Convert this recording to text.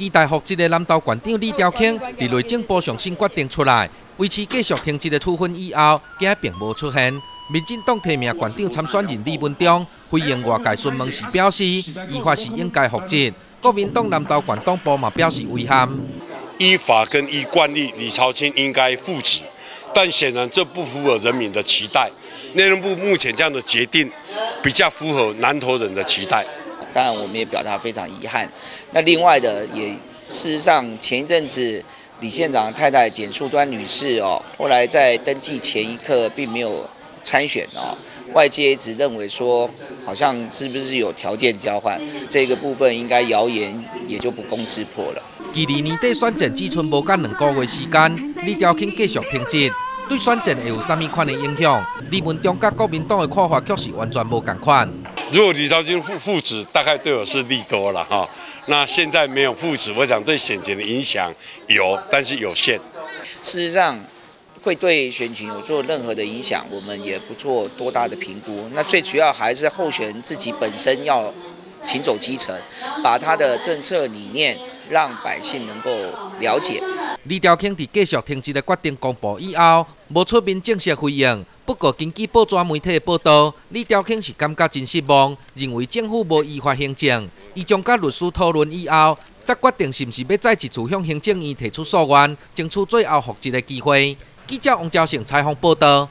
期待复职的南投县长李朝庆在内政部上新决定出来，维持继续停职的处分以后，今并无出现。民进党提名县长参选人李文忠回应外界询问时表示，依法是应该复职。国民党南投县党部嘛表示遗憾。依法跟依惯例，李朝清应该复职，但显然这不符合人民的期待。内政部目前这样的决定，比较符合南投人的期待。当然，我们也表达非常遗憾。那另外的，也事实上前一阵子李县长太太简淑端女士哦，后来在登记前一刻并没有。参选哦，外界一直认为说，好像是不是有条件交换？这个部分应该谣言也就不攻自破了。距离年底选战只剩无干两个月时间，李兆庆继续停职，对选战会有啥物款的影响？李文忠甲国民党的看法却是完全无共款。如果李昭君父父子，大概对我是利多了哈。那现在没有父子，我想对选情的影响有，但是有限。事实上。会对选情有做任何的影响，我们也不做多大的评估。那最主要还是候选人自己本身要行走基层，把他的政策理念让百姓能够了解。李朝庆在继续停职的决定公布以后，无出面正式回应。不过，根据报纸媒体的报道，李朝庆是感觉真失望，认为政府无依法行政。伊将甲律师讨论以后，才决定是不是要再一次向行政院提出诉愿，争取最后复职的机会。记者王兆成采访报道。